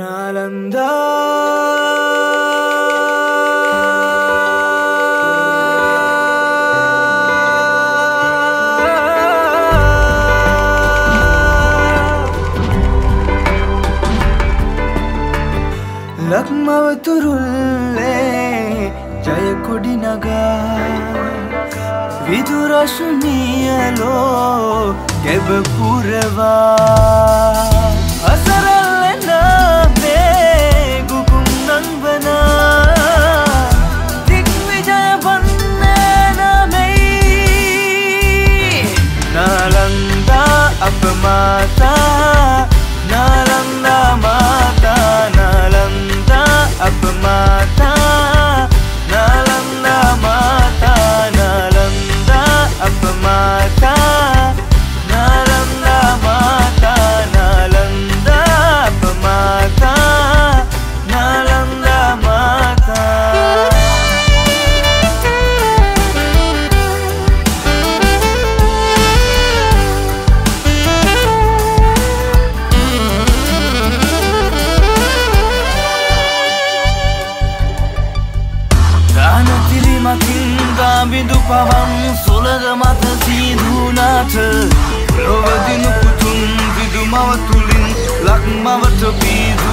नालन्दा තුරුල්ලේ ජයකොඩි නගා විදුරශුනියලෝ ගැබපුරවා from අනතිරිමකින් ගාබිදු පවන් සුලග මත සීදුනාට ලොවදිනු පුතුන් විදුමව තුළින් ලක්මවට පීදු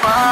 far